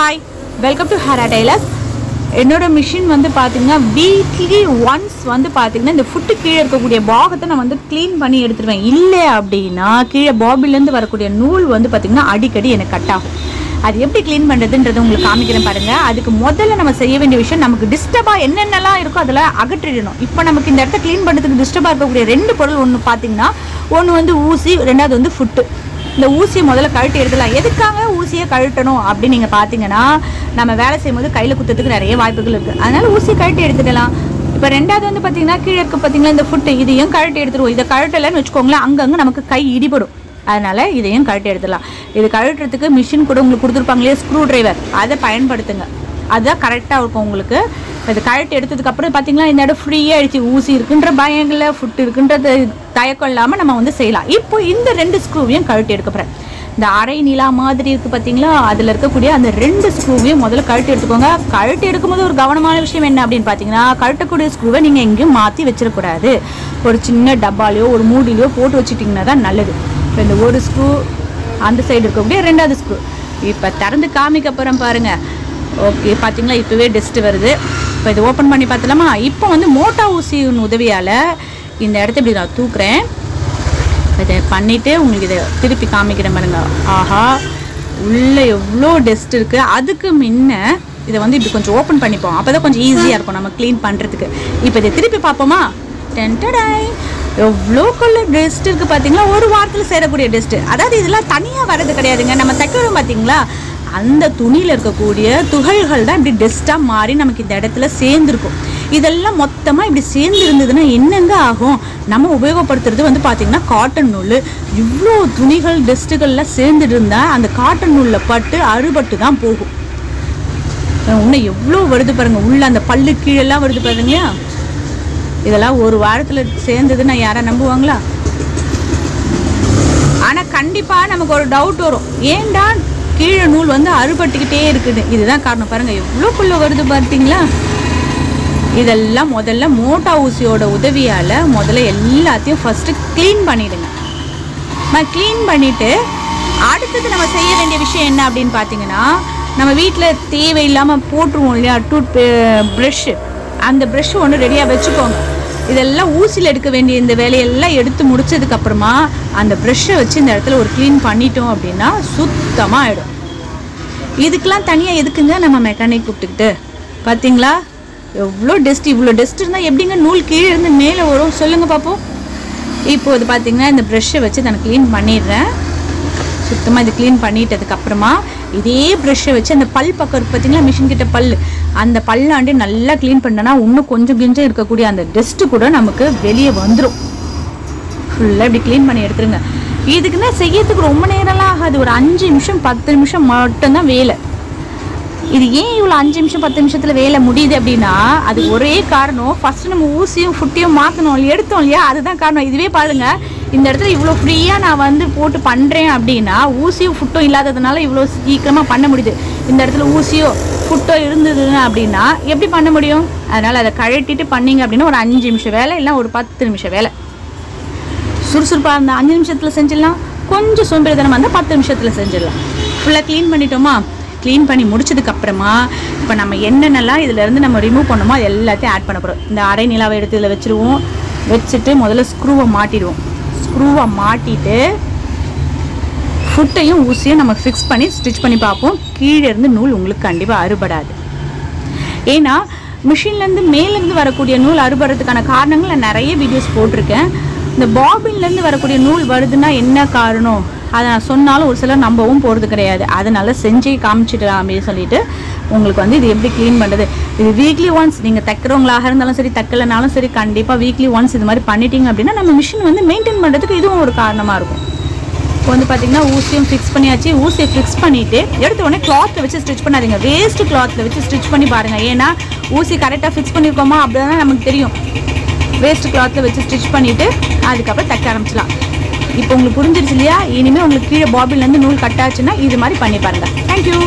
Hi welcome to Hera tailors என்னோட machine வந்து பார்த்திங்கன்னா வீக்லி ஒன்ஸ் வந்து பார்த்தீங்கன்னா இந்த ஃபுட்டு கீழே இருக்கக்கூடிய பாகத்தை நான் வந்து க்ளீன் பண்ணி எடுத்துருவேன். இல்லை அப்படின்னா கீழே பாபிலேருந்து வரக்கூடிய நூல் வந்து பார்த்திங்கன்னா அடிக்கடி எனக்கு கட் ஆகும். அது எப்படி க்ளீன் பண்ணுறதுன்றது உங்களுக்கு காமிக்கிறேன் பாருங்கள் அதுக்கு முதல்ல நம்ம செய்ய வேண்டிய விஷயம் நமக்கு டிஸ்டர்பாக என்னென்னலாம் இருக்கோ அதில் அகற்றிடணும். இப்போ நமக்கு இந்த இடத்த க்ளீன் பண்ணுறதுக்கு டிஸ்டர்பாக இருக்கக்கூடிய ரெண்டு பொருள் ஒன்று பார்த்திங்கன்னா ஒன்று வந்து ஊசி ரெண்டாவது வந்து ஃபுட்டு இந்த ஊசியை முதல்ல கழட்டி எடுக்கலாம் எதுக்காக ஊசியை கழட்டணும் அப்படின்னு நீங்கள் பார்த்தீங்கன்னா நம்ம வேலை செய்யும்போது கையில் குத்துறதுக்கு நிறைய வாய்ப்புகள் இருக்குது அதனால் ஊசியை கழட்டி எடுத்துக்கலாம் இப்போ ரெண்டாவது வந்து பார்த்தீங்கன்னா கீழே இருக்க பார்த்தீங்களா இந்த ஃபுட்டு இதையும் கழட்டி எடுத்துருவோம். இதை கழட்டலைன்னு வச்சுக்கோங்களேன் அங்கங்கே நமக்கு கை இடிபடும். அதனால் இதையும் கழட்டி எடுத்துடலாம். இது கழட்டுறதுக்கு மிஷின் கூட உங்களுக்கு கொடுத்துருப்பாங்களே ஸ்க்ரூ ட்ரைவர் அதை பயன்படுத்துங்க. அதுதான் கரெக்டாக இருக்கும் உங்களுக்கு. இது கழட்டி எடுத்ததுக்கப்புறம் பார்த்தீங்கன்னா இந்த இடம் ஃப்ரீயாக ஆயிடுச்சு ஊசி இருக்குன்ற பயங்களில் ஃபுட் இருக்குன்றது தயக்கம் இல்லாமல் நம்ம வந்து செய்யலாம். இப்போ இந்த ரெண்டு ஸ்க்ரூவையும் கழட்டி எடுக்க போகிறேன் இந்த அரை நிலா மாதிரி இருக்குது பார்த்தீங்களா அதில் இருக்கக்கூடிய அந்த ரெண்டு ஸ்க்ரூவையும் முதல்ல கழட்டி எடுத்துக்கோங்க. கழட்டி எடுக்கும்போது ஒரு கவனமான விஷயம் என்ன அப்படின்னு பார்த்தீங்கன்னா கழட்டக்கூடிய ஸ்க்ரூவை நீங்கள் எங்கேயும் மாற்றி வச்சிடக்கூடாது. ஒரு சின்ன டப்பாலையோ ஒரு மூடிலையோ போட்டு வச்சுட்டிங்கன்னா தான் நல்லது. இப்போ இந்த ஒரு ஸ்க்ரூ அந்த சைடு இருக்கக்கூடிய ரெண்டாவது ஸ்க்ரூ இப்போ திறந்து காமிக்க பாருங்கள் ஓகே பார்த்தீங்களா இப்போவே டெஸ்ட்டு வருது. இப்போ இது ஓப்பன் பண்ணி பார்த்தலாமா இப்போ வந்து மோட்டா ஊசியின் உதவியால் இந்த இடத்த இப்படி நான் தூக்குறேன். இதை பண்ணிவிட்டு உங்களுக்கு இதை திருப்பி காமிக்கிறேன் பாருங்க. ஆஹா உள்ளே எவ்வளோ டெஸ்ட் இருக்குது அதுக்கு முன்ன இதை வந்து இப்படி கொஞ்சம் ஓப்பன் பண்ணிப்போம். அப்போ தான் கொஞ்சம் ஈஸியாக இருக்கும் நம்ம க்ளீன் பண்ணுறதுக்கு இப்போ இதை திருப்பி பார்ப்போமா? டென்டடாய் எவ்வளோ கொள்ள டெஸ்ட் இருக்குது பார்த்தீங்களா ஒரு வாரத்தில் சேரக்கூடிய டெஸ்ட்டு அதாவது இதெல்லாம் தனியாக வர்றது கிடையாதுங்க. நம்ம தைக்கிறோம் பார்த்தீங்களா அந்த துணியில் இருக்கக்கூடிய துகள்கள் தான் இப்படி டெஸ்ட்டாக மாறி நமக்கு இந்த இடத்துல சேர்ந்துருக்கும். இதெல்லாம் மொத்தமாக இப்படி சேர்ந்து இருந்ததுன்னா என்னங்க ஆகும்? நம்ம உபயோகப்படுத்துறது வந்து பார்த்திங்கன்னா காட்டன் நூல். இவ்வளோ துணிகள் டெஸ்ட்டுகள்லாம் சேர்ந்துட்டு இருந்தால் அந்த காட்டன் நூலில் பட்டு அறுபட்டு தான் போகும். இன்னும் எவ்வளோ வருது பாருங்கள் உள்ளே அந்த பல்லு கீழெல்லாம் வருது பாருங்களா இதெல்லாம் ஒரு வாரத்தில் சேர்ந்ததுன்னா யாரை நம்புவாங்களா? ஆனால் கண்டிப்பாக நமக்கு ஒரு டவுட் வரும். ஏன்டா கீழே நூல் வந்து அறுபட்டுக்கிட்டே இருக்குது. இதுதான் காரணம். பாருங்கள் எவ்வளோக்குள்ளே வருது பார்த்தீங்களா? இதெல்லாம் முதல்ல மோட்டா ஊசியோட உதவியால் முதல்ல எல்லாத்தையும் ஃபஸ்ட்டு க்ளீன் பண்ணிவிடுங்க நான் க்ளீன் பண்ணிவிட்டு அடுத்தது நம்ம செய்ய வேண்டிய விஷயம் என்ன அப்படின்னு பார்த்தீங்கன்னா நம்ம வீட்டில் தேவையில்லாமல் போட்டுருவோம் இல்லையா? டூத் ப்ரெஷ்ஷு eh, அந்த ப்ரெஷ்ஷு ஒன்று ரெடியாக வச்சுக்கோங்க. இதெல்லாம் ஊசியில் எடுக்க வேண்டிய இந்த வேலையெல்லாம் எடுத்து முடிச்சதுக்கப்புறமா அந்த ப்ரெஷ்ஷை வச்சு இந்த இடத்துல ஒரு க்ளீன் பண்ணிட்டோம் அப்படின்னா சுத்தமாக ஆகிடும் இதுக்கெலாம் தனியாக எதுக்குங்க நம்ம மெக்கானிக் கூப்பிட்டுக்கிட்டு? பார்த்தீங்களா எவ்வளோ டஸ்ட் இவ்வளோ டஸ்ட் இருந்தால் எப்படிங்க நூல் கீழே இருந்து மேலே வரும்? சொல்லுங்கள் பார்ப்போம் இப்போ இது பார்த்தீங்கன்னா இந்த ப்ரெஷ்ஷை வச்சு நான் க்ளீன் பண்ணிடுறேன். சுத்தமாக இது க்ளீன் பண்ணிட்டதுக்கப்புறமா இதே ப்ரெஷ்ஷை வச்சு அந்த பல் பக்கம் இருக்குது பார்த்தீங்களா மிஷின் கிட்ட பல். அந்த பல்லாண்டி நல்லா க்ளீன் பண்ணனா இன்னும் கொஞ்சம் கொஞ்சம் இருக்கக்கூடிய அந்த டஸ்ட்டு கூட நமக்கு வெளியே வந்துடும் ஃபுல்லாக இப்படி க்ளீன் பண்ணி எடுத்துருங்க. இதுக்குன்னா செய்யறதுக்கு ரொம்ப நேரம்லாம் ஆகாது. ஒரு அஞ்சு நிமிஷம் பத்து நிமிஷம் மட்டும்தான் வேலை. இது ஏன் இவ்வளோ அஞ்சு நிமிஷம் பத்து நிமிஷத்தில் வேலை முடியுது அப்படின்னா அது ஒரே காரணம். ஃபஸ்ட்டு நம்ம ஊசியும் ஃபுட்டையும் மாற்றணும் எடுத்தோம் இல்லையா அதுதான் காரணம். இதுவே பாருங்க இந்த இடத்துல இவ்வளோ ஃப்ரீயாக நான் வந்து போட்டு பண்ணுறேன் அப்படின்னா ஊசியும் ஃபுட்டும் இல்லாததுனால இவ்வளோ சீக்கிரமாக பண்ண முடியுது. இந்த இடத்துல ஊசியோ ஃபுட்டோ இருந்ததுன்னு அப்படின்னா எப்படி பண்ண முடியும்? அதனால் அதை கழட்டிட்டு பண்ணீங்க அப்படின்னா ஒரு அஞ்சு நிமிஷம் வேலை இல்லை ஒரு பத்து நிமிஷம் வேலை. சுறுசுறுப்பாக இருந்தால் அஞ்சு நிமிஷத்தில் செஞ்சிடலாம். கொஞ்சம் சோம்பேறித்தனமாக இருந்தால் பத்து நிமிஷத்தில் செஞ்சிடலாம். ஃபுல்லாக க்ளீன் பண்ணிட்டோமா? க்ளீன் பண்ணி முடிச்சதுக்கப்புறமா இப்போ நம்ம என்னென்னலாம் இதிலேருந்து நம்ம ரிமூவ் பண்ணோமோ அது எல்லாத்தையும் ஆட் பண்ண போகிறோம் இந்த அரை நிலாவை எடுத்து இதில் வச்சுருவோம். வச்சுட்டு முதல்ல ஸ்க்ரூவை மாட்டிடுவோம். ஸ்க்ரூவை மாட்டிட்டு ஃபுட்டையும் ஊசியும் நம்ம ஃபிக்ஸ் பண்ணி ஸ்டிச் பண்ணி பார்ப்போம். கீழே இருந்து நூல் உங்களுக்கு கண்டிப்பாக அறுபடாது. ஏன்னா மிஷின்லேருந்து மேலேருந்து வரக்கூடிய நூல் அறுபடுறதுக்கான காரணங்கள் நான் நிறைய வீடியோஸ் போட்டிருக்கேன். இந்த பாபின்லேருந்து வரக்கூடிய நூல் வருதுன்னா என்ன காரணம்? அதை நான் சொன்னாலும் ஒரு சிலர் நம்பவும் போகிறது கிடையாது. அதனால செஞ்சு காமிச்சிடலாம் அப்படின்னு சொல்லிட்டு உங்களுக்கு வந்து இது எப்படி க்ளீன் பண்ணுறது இது வீக்லி ஒன்ஸ் நீங்கள் தைக்கிறவங்களாக இருந்தாலும் சரி தைக்கலனாலும் சரி கண்டிப்பாக வீக்லி ஒன்ஸ் இது மாதிரி பண்ணிட்டீங்க அப்படின்னா நம்ம மிஷின் வந்து மெயின்டைன் பண்ணுறதுக்கு இதுவும் ஒரு காரணமாக இருக்கும். இப்போ வந்து பார்த்தீங்கன்னா ஊசியும் ஃபிக்ஸ் பண்ணியாச்சு. ஊசியை ஃபிக்ஸ் பண்ணிவிட்டு எடுத்த உடனே கிளாத்தில் வச்சு ஸ்டிச் பண்ணாதீங்க. வேஸ்ட் கிளாத்தில் வச்சு ஸ்டிச் பண்ணி பாருங்கள் ஏன்னா ஊசி கரெக்டாக ஃபிக்ஸ் பண்ணியிருக்கோமா அப்படி தான் நமக்கு தெரியும். வேஸ்ட் கிளாத்தில் வச்சு ஸ்டிச் பண்ணிவிட்டு அதுக்கப்புறம் தைக்க ஆரம்பிச்சிடலாம். இப்போ உங்களுக்கு புரிஞ்சிருச்சு இல்லையா? இனிமேல் உங்களுக்கு கீழே பாபிலேருந்து நூல் கட்டாச்சுன்னா இது மாதிரி பண்ணி பாருங்கள் தேங்க்யூ